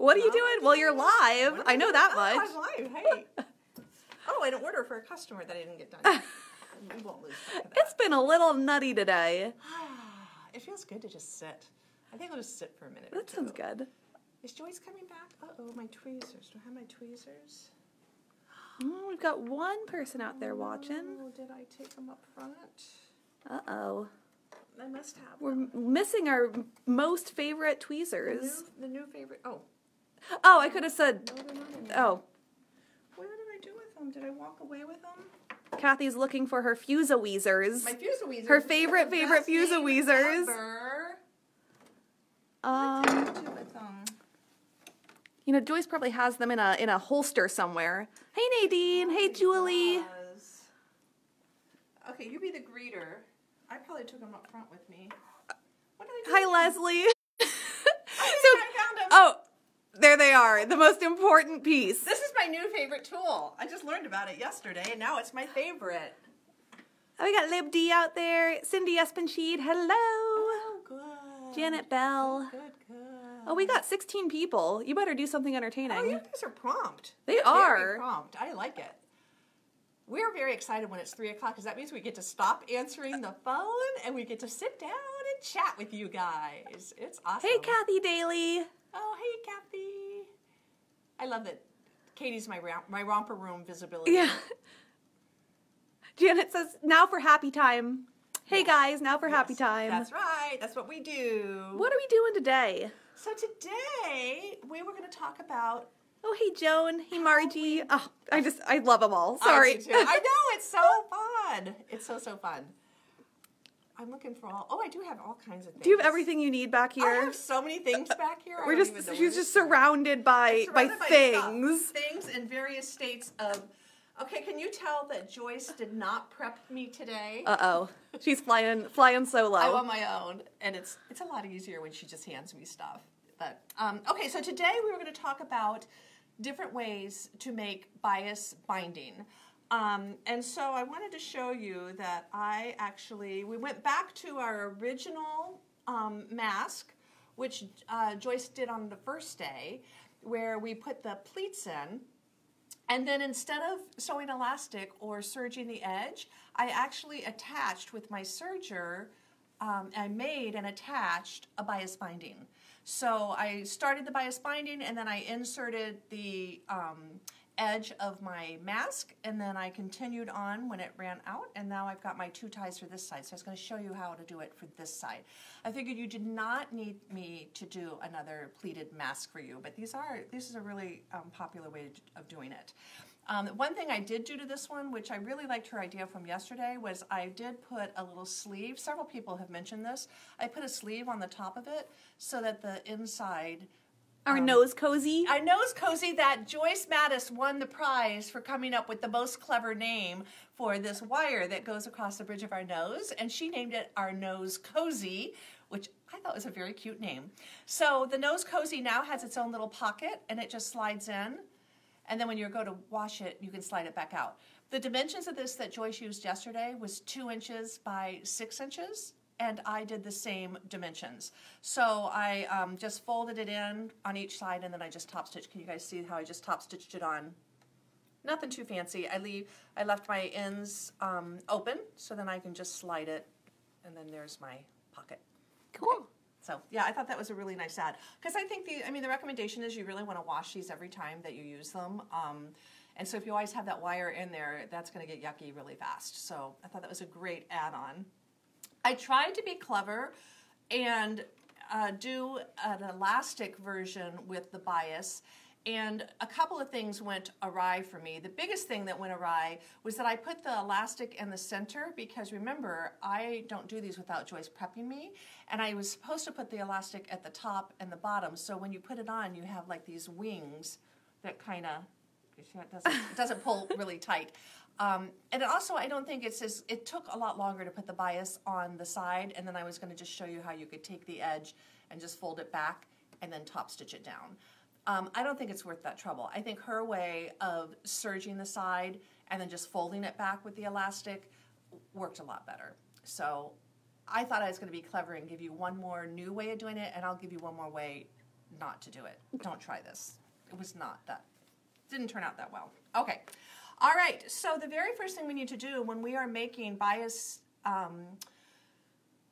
What are you doing? Well, you're live. I know that Oh, much. I'm live. Hey. oh, an order for a customer that I didn't get done. we won't lose track of that. It's been a little nutty today. it feels good to just sit. I think I'll just sit for a minute. or That sounds two. good. Is Joyce coming back? Uh oh, my tweezers. Do I have my tweezers? Mm, we've got one person out there watching. Oh, did I take them up front? Uh oh. I must have. We're them. missing our most favorite The tweezers. new, the new favorite. Oh, Oh, I could have said. no, they're not. Oh, What did I do with them? Did I walk away with them? Kathy's looking for her Fusaweezers. My Fusaweezers. Her favorite, favorite Fusaweezers. ever. Um, What did I do with them? you know, Joyce probably has them in a in a holster somewhere. Hey Nadine. Hey Julie. Okay, you be the greeter. I probably took them up front with me. What did I do? Hi them? Leslie. I found 'em. oh, there they are. The most important piece. This is my new favorite tool. I just learned about it yesterday, and now it's my favorite. Oh, we got Lib D out there. Cindy Espenscheid. Hello. Oh, good. Janet Bell. Good, good. Oh, we got 16 people. You better do something entertaining. Oh, you guys are prompt. They are. Very prompt. I like it. We're very excited when it's three o'clock because that means we get to stop answering the phone and we get to sit down and chat with you guys. It's awesome. Hey, Kathy Daly. Oh, hey, Kathy. I love that. Katie's my romp- my romper room visibility. Yeah. Janet says, now for happy time. Hey, guys, now for happy time. That's right. That's what we do. What are we doing today? So today we were going to talk about. Oh, hey, Joan. Hey, Margie. Oh, I just, I love them all. I Sorry. too. I know it's so fun. It's so so fun. I'm looking for all. Oh, I do have all kinds of things. Do you have everything you need back here? I have so many things back here. We're just, she's just surrounded by, by Surrounded stuff. things. Things in various states of. Okay, can you tell that Joyce did not prep me today? Uh oh. She's flying, flying solo. I'm on my own, and it's it's a lot easier when she just hands me stuff. But um, okay, so today we were going to talk about different ways to make bias binding. Um, and so I wanted to show you that I actually we went back to our original um, mask, which uh, Joyce did on the first day, where we put the pleats in. And then instead of sewing elastic or serging the edge, I actually attached with my serger, um, I made and attached a bias binding. So I started the bias binding and then I inserted the um, edge of my mask and then I continued on when it ran out and now I've got my two ties for this side. So I was going to show you how to do it for this side. I figured you did not need me to do another pleated mask for you, but these are, this is a really um, popular way of doing it. Um, one thing I did do to this one, which I really liked her idea from yesterday, was I did put a little sleeve. Several people have mentioned this. I put a sleeve on the top of it so that the inside Our um, nose cozy. Our nose cozy that Joyce Mattis won the prize for coming up with the most clever name for this wire that goes across the bridge of our nose, and she named it our nose cozy, which I thought was a very cute name. So the nose cozy now has its own little pocket, and it just slides in, and then when you go to wash it, you can slide it back out. The dimensions of this that Joyce used yesterday was two inches by six inches, and I did the same dimensions. So I um, just folded it in on each side, and then I just top stitched. Can you guys see how I just top stitched it on? Nothing too fancy. I leave. I left my ends um, open, so then I can just slide it, and then there's my pocket. Cool. So yeah, I thought that was a really nice ad because I think the I mean the recommendation is you really want to wash these every time that you use them. Um, and so if you always have that wire in there, that's going to get yucky really fast. So I thought that was a great add-on. I tried to be clever and uh, do an elastic version with the bias. And a couple of things went awry for me. The biggest thing that went awry was that I put the elastic in the center because remember, I don't do these without Joyce prepping me. And I was supposed to put the elastic at the top and the bottom. So when you put it on, you have like these wings that kind of it doesn't, it doesn't pull really tight. Um, and also, I don't think it's as, it took a lot longer to put the bias on the side, and then I was going to just show you how you could take the edge and just fold it back and then top stitch it down. Um, I don't think it's worth that trouble. I think her way of serging the side and then just folding it back with the elastic worked a lot better. So I thought I was going to be clever and give you one more new way of doing it, and I'll give you one more way not to do it. Don't try this. It was not that, didn't turn out that well. Okay. All right. So the very first thing we need to do when we are making bias, um,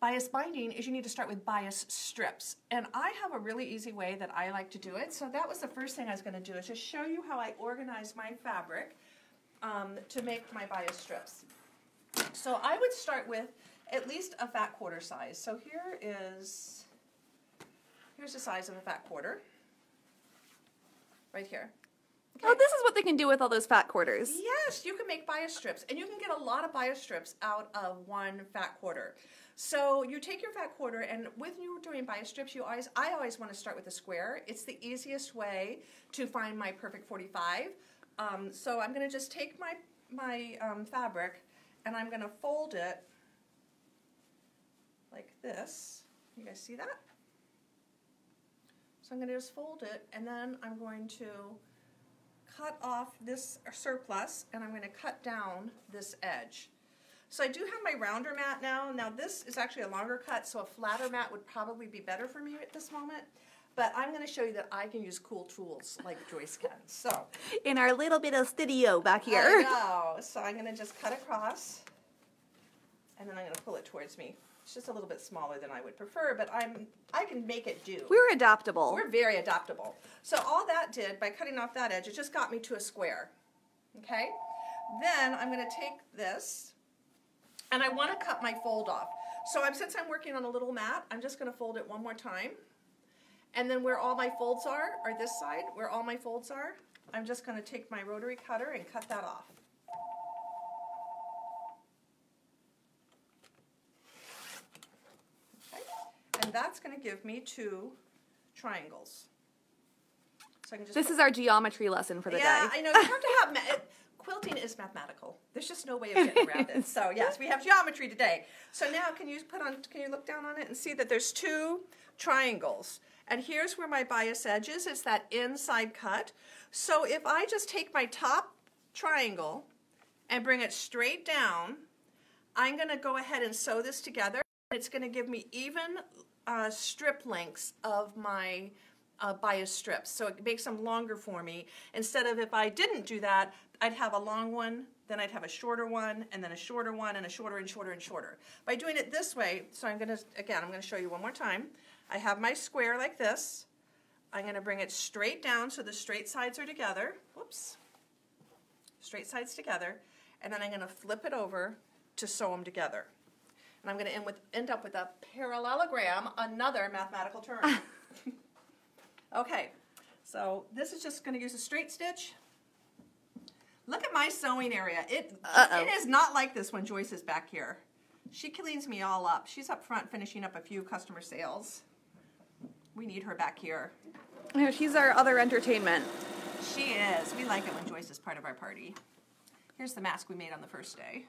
bias binding is you need to start with bias strips. And I have a really easy way that I like to do it. So that was the first thing I was going to do is just show you how I organize my fabric um, to make my bias strips. So I would start with at least a fat quarter size. So here is, here's the size of a fat quarter, right here. Oh, this is what they can do with all those fat quarters. Yes, you can make bias strips, and you can get a lot of bias strips out of one fat quarter. So you take your fat quarter, and when you're doing bias strips, you always I always want to start with a square. It's the easiest way to find my perfect 45. Um, so I'm going to just take my my um, fabric, and I'm going to fold it like this. You guys see that? So I'm going to just fold it, and then I'm going to cut off this surplus and I'm going to cut down this edge. So I do have my rounder mat now. Now this is actually a longer cut, so a flatter mat would probably be better for me at this moment. But I'm going to show you that I can use cool tools like Joyce can. So in our little bit of studio back here. I know. So I'm going to just cut across, and then I'm going to pull it towards me. It's just a little bit smaller than I would prefer, but I'm I can make it do. We're adaptable. We're very adaptable. So all that did, by cutting off that edge, it just got me to a square. Okay? Then I'm going to take this, and I want to cut my fold off. So I'm, since I'm working on a little mat, I'm just going to fold it one more time. And then where all my folds are, or this side, where all my folds are, I'm just going to take my rotary cutter and cut that off. And that's going to give me two triangles. So I can just this is our geometry lesson for the yeah, day. Yeah, I know. You have to have it, quilting is mathematical. There's just no way of getting around it. So yes, we have geometry today. So now, can you put on? Can you look down on it and see that there's two triangles? And here's where my bias edge is. It's that inside cut. So if I just take my top triangle and bring it straight down, I'm going to go ahead and sew this together. It's going to give me even uh, strip lengths of my uh, bias strips. So it makes them longer for me. Instead of if I didn't do that, I'd have a long one, then I'd have a shorter one, and then a shorter one, and a shorter and shorter and shorter. By doing it this way, so I'm going to, again, I'm going to show you one more time. I have my square like this. I'm going to bring it straight down so the straight sides are together. Whoops. Straight sides together. And then I'm going to flip it over to sew them together. And I'm going to end, with, end up with a parallelogram, another mathematical term. okay, so this is just going to use a straight stitch. Look at my sewing area. It, Uh-oh. it is not like this when Joyce is back here. She cleans me all up. She's up front finishing up a few customer sales. We need her back here. No, she's our other entertainment. She is. We like it when Joyce is part of our party. Here's the mask we made on the first day.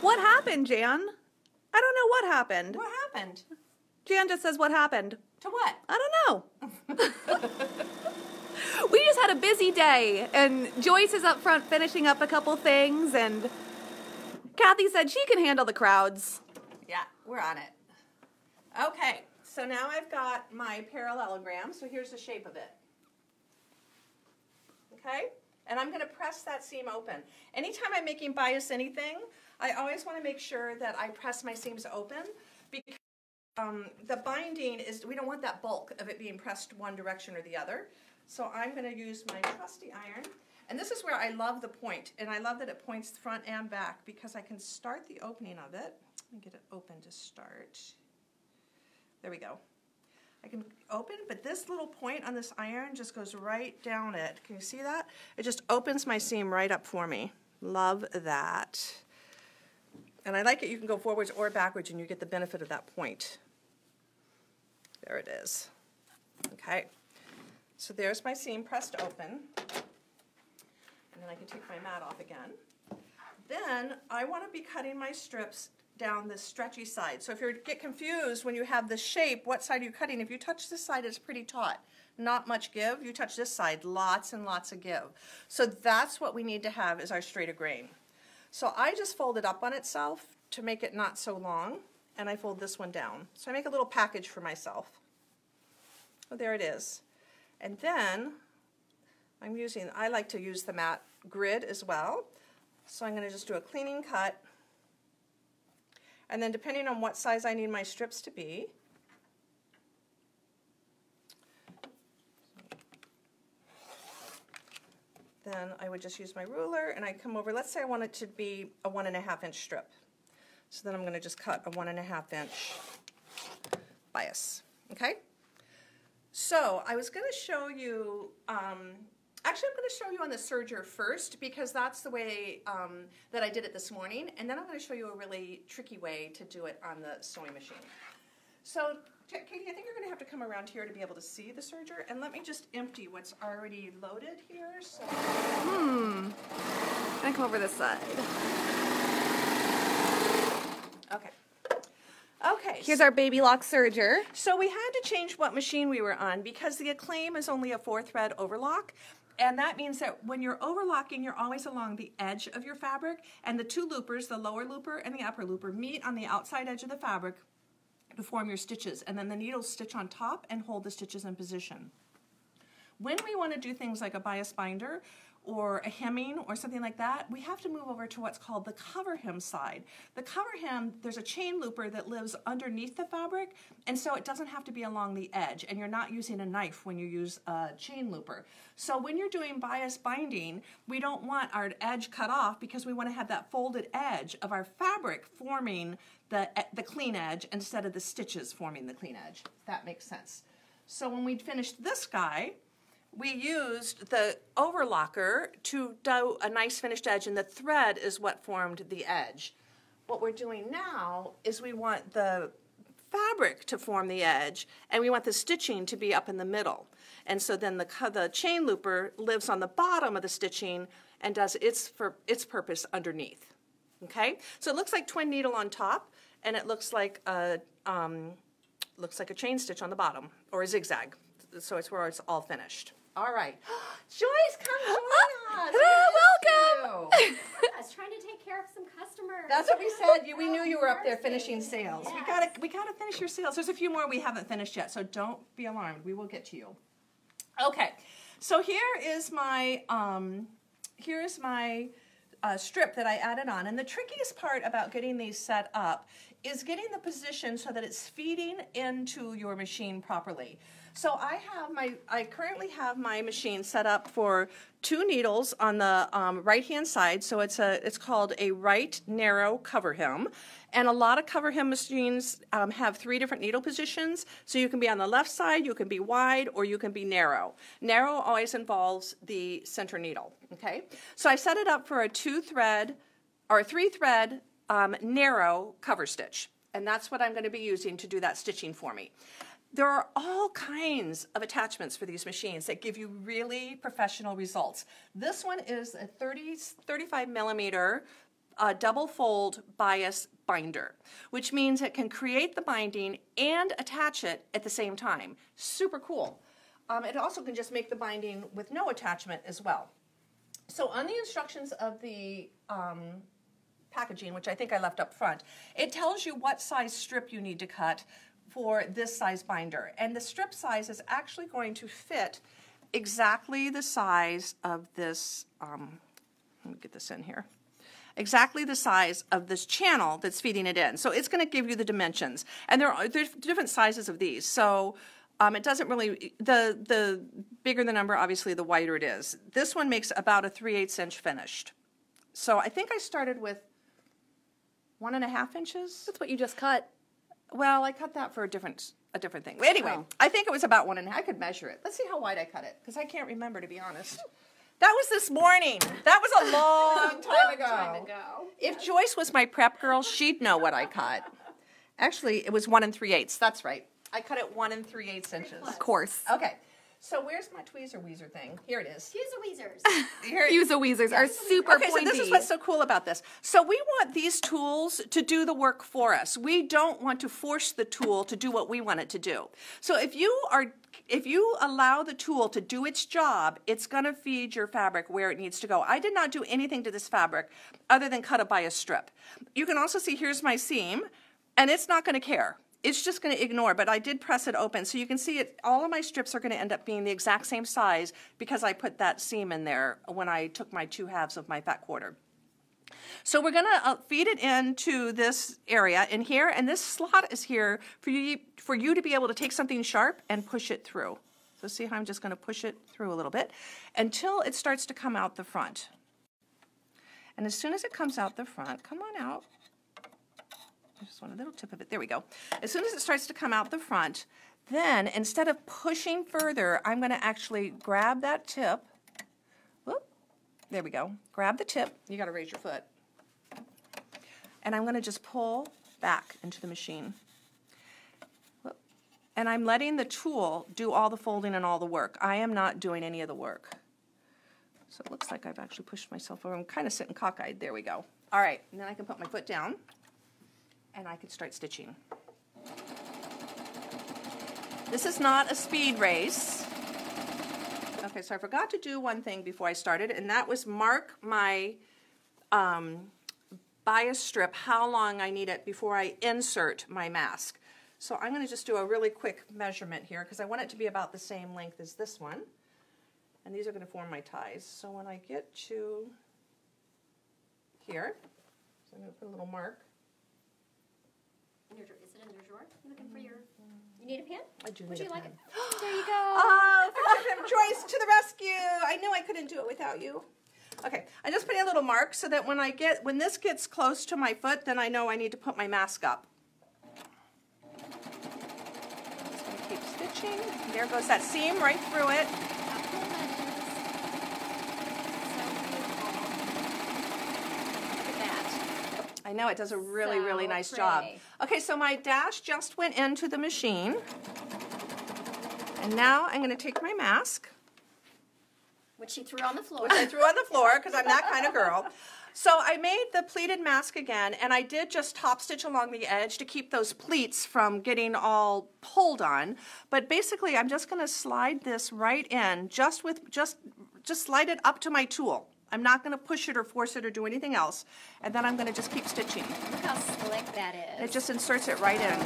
What happened, Jan? I don't know what happened. What happened? Jan just says what happened. To what? I don't know. we just had a busy day, and Joyce is up front finishing up a couple things, and Kathy said she can handle the crowds. Yeah, we're on it. Okay, so now I've got my parallelogram, so here's the shape of it. Okay? And I'm going to press that seam open. Anytime I'm making bias anything, I always want to make sure that I press my seams open because um, the binding is, we don't want that bulk of it being pressed one direction or the other. So I'm going to use my trusty iron. And this is where I love the point, and I love that it points front and back because I can start the opening of it. Let me get it open to start. There we go. I can open, but this little point on this iron just goes right down it. Can you see that? It just opens my seam right up for me. Love that. And I like it, you can go forwards or backwards and you get the benefit of that point. There it is. Okay. So there's my seam pressed open. And then I can take my mat off again. Then I want to be cutting my strips down this stretchy side. So if you get confused when you have the shape, what side are you cutting? If you touch this side, it's pretty taut. Not much give. You touch this side, lots and lots of give. So that's what we need to have is our straighter grain. So I just fold it up on itself to make it not so long, and I fold this one down. So I make a little package for myself. Oh, there it is. And then I'm using, I like to use the mat grid as well. So I'm going to just do a cleaning cut. And then depending on what size I need my strips to be, then I would just use my ruler and I come over, let's say I want it to be a one and a half inch strip. So then I'm going to just cut a one and a half inch bias, okay? So I was going to show you, um, actually I'm going to show you on the serger first because that's the way um, that I did it this morning and then I'm going to show you a really tricky way to do it on the sewing machine. So Katie, I think you're going to have to come around here to be able to see the serger and let me just empty what's already loaded here. So. Hmm. I come over this side. Okay. Okay. Here's our baby lock serger. So we had to change what machine we were on because the Acclaim is only a four thread overlock. And that means that when you're overlocking, you're always along the edge of your fabric, and the two loopers, the lower looper and the upper looper, meet on the outside edge of the fabric to form your stitches. And then the needles stitch on top and hold the stitches in position. When we want to do things like a bias binder, or a hemming or something like that, we have to move over to what's called the cover hem side. The cover hem, there's a chain looper that lives underneath the fabric, and so it doesn't have to be along the edge, and you're not using a knife when you use a chain looper. So when you're doing bias binding, we don't want our edge cut off because we want to have that folded edge of our fabric forming the, the clean edge instead of the stitches forming the clean edge. That makes sense. So when we finished this guy, we used the overlocker to do a nice finished edge, and the thread is what formed the edge. What we're doing now is we want the fabric to form the edge, and we want the stitching to be up in the middle. And so then the, the chain looper lives on the bottom of the stitching and does its, for its purpose underneath. Okay, so it looks like twin needle on top, and it looks like a um, looks like a chain stitch on the bottom or a zigzag. So it's where it's all finished. All right. Joyce, come join us. Welcome. I was trying to take care of some customers. That's what we said. You, we knew you were up there finishing sales. We gotta, we gotta finish your sales. There's a few more we haven't finished yet, so don't be alarmed. We will get to you. Okay, so here is my, um, here is my uh, strip that I added on. And the trickiest part about getting these set up is getting the position so that it's feeding into your machine properly. So I have my, I currently have my machine set up for two needles on the um, right-hand side. So it's a, it's called a right narrow cover hem. And a lot of cover hem machines um, have three different needle positions. So you can be on the left side, you can be wide, or you can be narrow. Narrow always involves the center needle, okay? So I set it up for a two thread, or a three thread um, narrow cover stitch. And that's what I'm going to be using to do that stitching for me. There are all kinds of attachments for these machines that give you really professional results. This one is a 30, 35 millimeter uh, double fold bias binder, which means it can create the binding and attach it at the same time. Super cool. Um, it also can just make the binding with no attachment as well. So on the instructions of the um, packaging, which I think I left up front, it tells you what size strip you need to cut for this size binder. And the strip size is actually going to fit exactly the size of this, um, let me get this in here, exactly the size of this channel that's feeding it in. So it's going to give you the dimensions. And there are there's different sizes of these. So um, it doesn't really, the, the bigger the number, obviously, the wider it is. This one makes about a 3 8 inch finished. So I think I started with one and a half inches. That's what you just cut. Well, I cut that for a different a different thing. Anyway, Oh. I think it was about one and a half. I could measure it. Let's see how wide I cut it because I can't remember to be honest. That was this morning. That was a long time ago. Time ago. If Joyce was my prep girl, she'd know what I cut. Actually, it was one and three eighths. That's right. I cut it one and three eighths inches. Of course. Okay. So where's my tweezer weezer thing? Here it is. Fuse a Weezers. Here it- Fuse weezers are super okay, pointy. so this is what's so cool about this. So we want these tools to do the work for us. We don't want to force the tool to do what we want it to do. So if you are if you allow the tool to do its job, it's going to feed your fabric where it needs to go. I did not do anything to this fabric other than cut it by a bias strip. You can also see here's my seam, and it's not going to care. It's just going to ignore, but I did press it open. So you can see it, all of my strips are going to end up being the exact same size because I put that seam in there when I took my two halves of my fat quarter. So we're going to uh, feed it into this area in here, and this slot is here for you, for you to be able to take something sharp and push it through. So see how I'm just going to push it through a little bit until it starts to come out the front. And as soon as it comes out the front, come on out. I just want a little tip of it. There we go. As soon as it starts to come out the front, then instead of pushing further, I'm going to actually grab that tip. Whoop. There we go. Grab the tip. You got to raise your foot. And I'm going to just pull back into the machine. Whoop. And I'm letting the tool do all the folding and all the work. I am not doing any of the work. So it looks like I've actually pushed myself over. I'm kind of sitting cockeyed. There we go. All right, and then I can put my foot down and I can start stitching. This is not a speed race. Okay, so I forgot to do one thing before I started, and that was mark my um, bias strip, how long I need it before I insert my mask. So I'm going to just do a really quick measurement here because I want it to be about the same length as this one. And these are going to form my ties. So when I get to here, so I'm going to put a little mark. In your drawer- Is it in your drawer? You looking for your? You need a pen? I do Would you like pen. it? there you go. Oh, Joyce to the rescue! I knew I couldn't do it without you. Okay, I just put a little mark so that when I get when this gets close to my foot, then I know I need to put my mask up. I'm Just gonna keep stitching. There goes that seam right through it. How cool that is. So beautiful. Look at that. I know it does a really, really So nice job. Okay, so my dash just went into the machine. And now I'm going to take my mask, Which she threw on the floor. which I threw on the floor because I'm that kind of girl. So I made the pleated mask again, and I did just top stitch along the edge to keep those pleats from getting all pulled on. But basically, I'm just going to slide this right in, just with just just slide it up to my tool. I'm not going to push it or force it or do anything else. And then I'm going to just keep stitching. Look how slick that is. It just inserts it right in.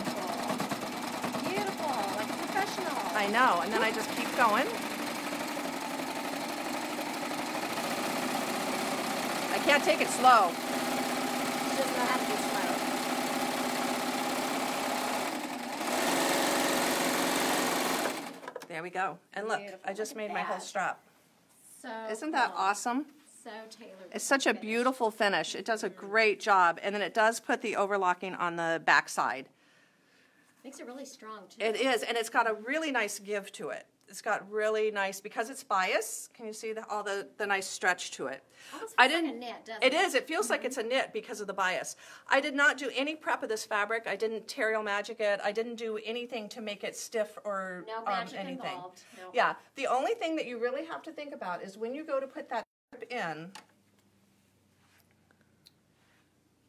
Beautiful, like a professional. I know, and then I just keep going. I can't take it slow. She doesn't know how to be slow. There we go. And look, Beautiful. I just Look made my whole strap. So Isn't that cool. awesome? So tailored. It's such a finish. beautiful finish. It does a great job, and then it does put the overlocking on the back side. Makes it really strong too. It is, and it's got a really nice give to it. It's got really nice because it's bias. Can you see the, all the, the nice stretch to it? Almost I like a didn't. knit, doesn't it it? is. It feels like it's a knit because of the bias. I did not do any prep of this fabric. I didn't Terial Magic it. I didn't do anything to make it stiff or No um, magic anything. involved. No. Yeah. The only thing that you really have to think about is when you go to put that in,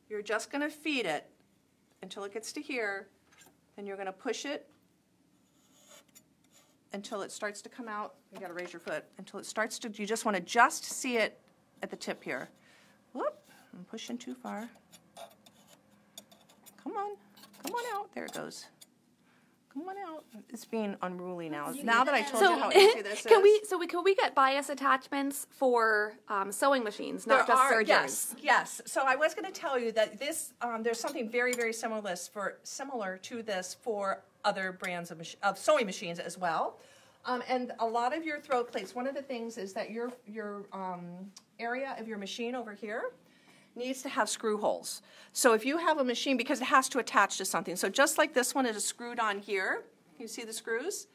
you're just going to feed it until it gets to here. Then you're going to push it until it starts to come out. You got to raise your foot until it starts to. You just want to just see it at the tip here. Whoop! I'm pushing too far. Come on, come on out. There it goes. Come on out. It's being unruly now. You Now that I told So you how easy this can is. we? So we can we get bias attachments for um, sewing machines, not There just are- sergers? Yes, yes. So I was going to tell you that this um, there's something very very similar for similar to this for other brands of, mach- of sewing machines as well. Um, and a lot of your throat plates. One of the things is that your your um, area of your machine over here needs to have screw holes. So if you have a machine, because it has to attach to something. So just like this one is screwed on here, you see the screws?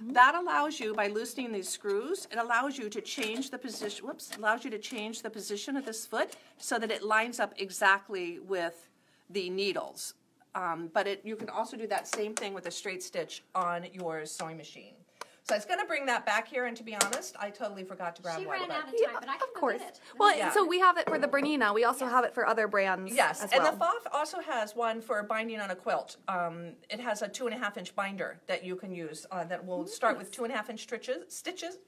That allows you, by loosening these screws, it allows you to change the position, whoops, allows you to change the position of this foot so that it lines up exactly with the needles. Um, but it, you can also do that same thing with a straight stitch on your sewing machine. So I was going to bring that back here, and to be honest, I totally forgot to grab She one. ran but- out of Yeah, time, but I can of course. get it. Well, Yeah. so we have it for the Bernina. We also have it for other brands. Yes, as and well. the FOF also has one for binding on a quilt. Um, it has a two and a half inch binder that you can use uh, that will start with two and a half inch stitches, stitches,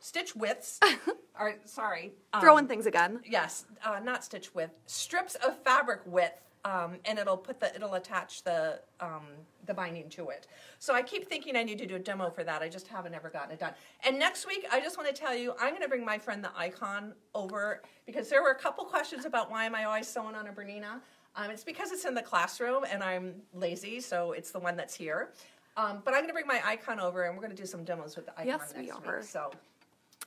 stitch widths. or sorry, um, Throwing things again. Yes, uh, not stitch width, strips of fabric width, um, and it'll put the it'll attach the um, the binding to it. So I keep thinking I need to do a demo for that. I just haven't ever gotten it done. And next week, I just want to tell you, I'm going to bring my friend the Icon over because there were a couple questions about why am I always sewing on a Bernina. Um, it's because it's in the classroom and I'm lazy, so it's the one that's here. Um, but I'm going to bring my Icon over and we're going to do some demos with the Icon Yes, next we are. week. So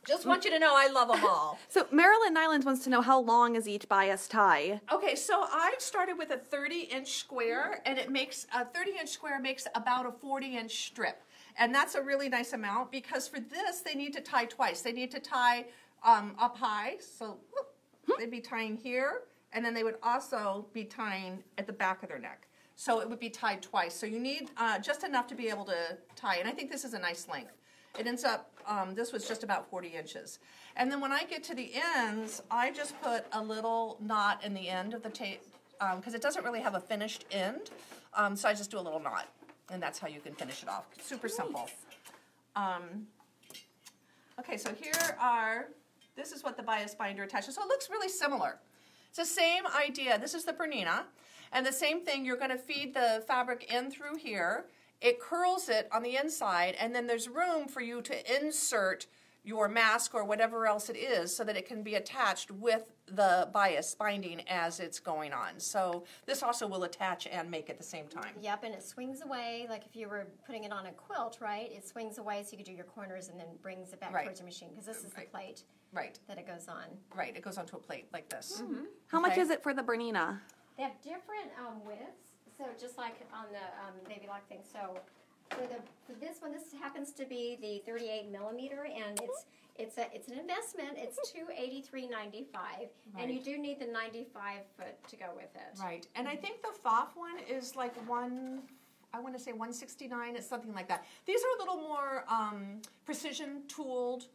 just want you to know I love them all. So Marilyn Nylands wants to know how long is each bias tie? Okay, so I started with a 30 inch square, and it makes a 30 inch square makes about a 40 inch strip. And that's a really nice amount because for this, they need to tie twice. They need to tie um, up high, so whoop, they'd be tying here, and then they would also be tying at the back of their neck. So it would be tied twice. So you need uh, just enough to be able to tie. And I think this is a nice length. It ends up, um, this was just about 40 inches. And then when I get to the ends, I just put a little knot in the end of the tape, because it doesn't really have a finished end. Um, so I just do a little knot, and that's how you can finish it off. Super simple. Um, okay, so here are, this is what the bias binder attaches. So it looks really similar. It's the same idea. This is the Bernina. And the same thing, you're going to feed the fabric in through here. It curls it on the inside, and then there's room for you to insert your mask or whatever else it is so that it can be attached with the bias binding as it's going on. So this also will attach and make at the same time. Yep, and it swings away like if you were putting it on a quilt, right? It swings away so you could do your corners and then brings it back Right. towards your machine because this is the plate Right, that it goes on. right. It goes onto a plate like this. How much is it for the Bernina? They have different um, widths, so just like on the um, baby lock thing. So for the for this one, this happens to be the 38 millimeter, and it's it's a it's an investment. It's 283.95, and you do need the 95 foot to go with it. Right, and I think the FOF one is like one, I want to say 169, it's something like that. These are a little more um, precision tooled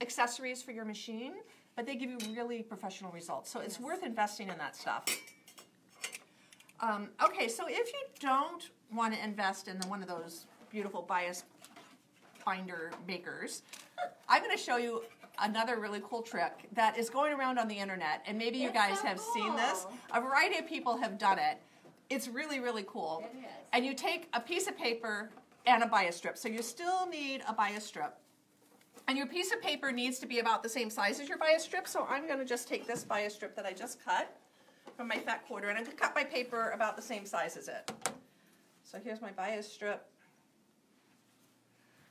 accessories for your machine, but they give you really professional results. So it's worth investing in that stuff. Um, okay, so if you don't want to invest in one of those beautiful bias binder makers, I'm going to show you another really cool trick that is going around on the internet, and maybe you It's guys so have seen this. A variety of people have done it. It's really, really cool. It is. And you take a piece of paper and a bias strip. So you still need a bias strip. And your piece of paper needs to be about the same size as your bias strip. So I'm going to just take this bias strip that I just cut my fat quarter, and I'm going to cut my paper about the same size as it. So here's my bias strip.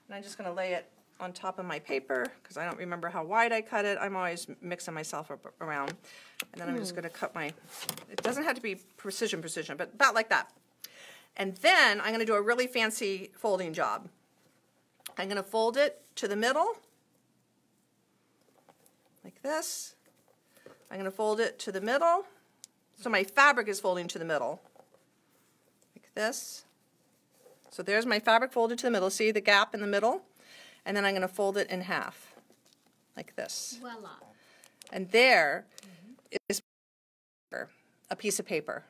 And I'm just going to lay it on top of my paper because I don't remember how wide I cut it. I'm always mixing myself up around. And then I'm just hmm. going to cut my, it doesn't have to be precision, precision, but about like that. And then I'm going to do a really fancy folding job. I'm going to fold it to the middle, like this. I'm going to fold it to the middle. So my fabric is folding to the middle, like this. So there's my fabric folded to the middle. See the gap in the middle? And then I'm going to fold it in half, like this. Voila. And there is a piece of paper.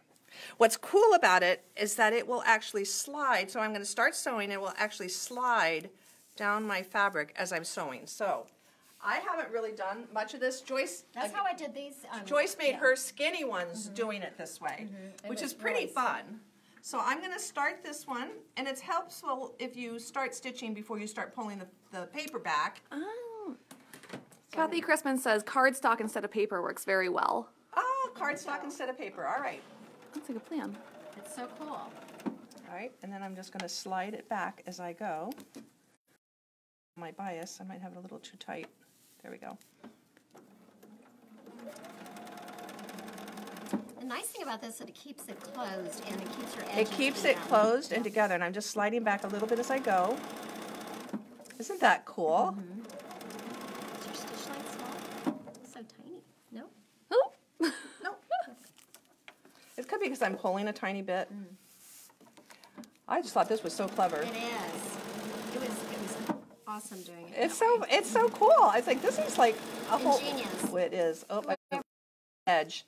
What's cool about it is that it will actually slide. So I'm going to start sewing. It will actually slide down my fabric as I'm sewing. So I haven't really done much of this. Joyce, That's uh, how I did these. Um, Joyce made yeah. her skinny ones mm-hmm. doing it this way, mm-hmm. It which is pretty really fun. So I'm going to start this one, and it's helpful if you start stitching before you start pulling the, the paper back. Oh. Kathy Crispin says cardstock instead of paper works very well. Oh, cardstock instead of paper. All right. That's like a good plan. It's so cool. All right, and then I'm just going to slide it back as I go. My bias, I might have it a little too tight. There we go. The nice thing about this is that it keeps it closed and it keeps your edges It keeps it down. closed and together, and I'm just sliding back a little bit as I go. Isn't that cool? Mm-hmm. Is your stitch line small? So tiny. No? Oh. No. It could be because I'm pulling a tiny bit. Mm. I just thought this was so clever. It is. It was. It was awesome doing it. It's so way. it's so cool. I think this is like a whole. Ingenious. Oh, it is. Oh, I edge.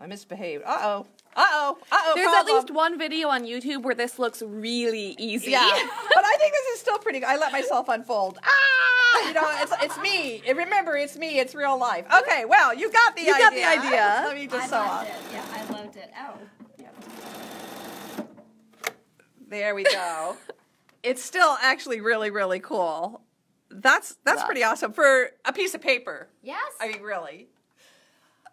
I misbehaved. Uh oh. Uh oh. Uh oh. There's at least one video on YouTube where this looks really easy. Yeah, but I think this is still pretty good. I let myself unfold. Ah, you know, it's it's me. Remember, it's me. It's real life. Okay, well, you got the You idea. You got the idea. Let me I just sew loved on. it. Yeah, I loved it. Oh. There we go. It's still actually really really cool. That's that's Yeah. pretty awesome for a piece of paper. Yes. I mean, really.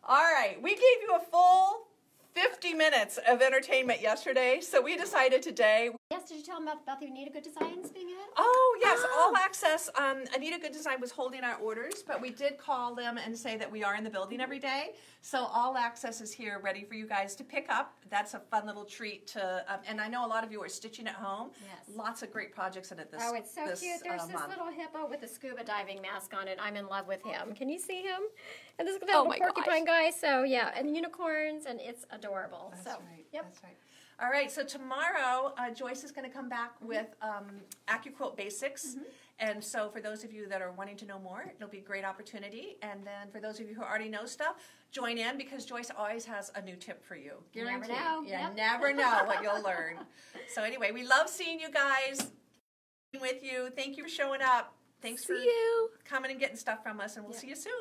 All right, we gave you a full 50 minutes of entertainment yesterday, so we decided today yes. Did you tell them about, the Anita Goodesigns being in? Oh yes, all access. Um, Anita Goodesign was holding our orders, but we did call them and say that we are in the building every day. So all access is here, ready for you guys to pick up. That's a fun little treat to. Um, and I know a lot of you are stitching at home. Yes. Lots of great projects in it this. Oh, it's so this, cute. There's uh, this month. little hippo with a scuba diving mask on it. I'm in love with him. Can you see him? And this Oh little my porcupine guy. So yeah, and unicorns, and it's adorable. That's so right. yep. That's right. All right. So tomorrow, uh, Joyce is going to come back with um, AccuQuilt Basics. And so, for those of you that are wanting to know more, it'll be a great opportunity. And then, for those of you who already know stuff, join in because Joyce always has a new tip for you. You never Guaranteed. know. You Yep. never know what you'll learn. So, anyway, we love seeing you guys. With you, thank you for showing up. Thanks See for you. coming and getting stuff from us, and we'll Yeah. see you soon.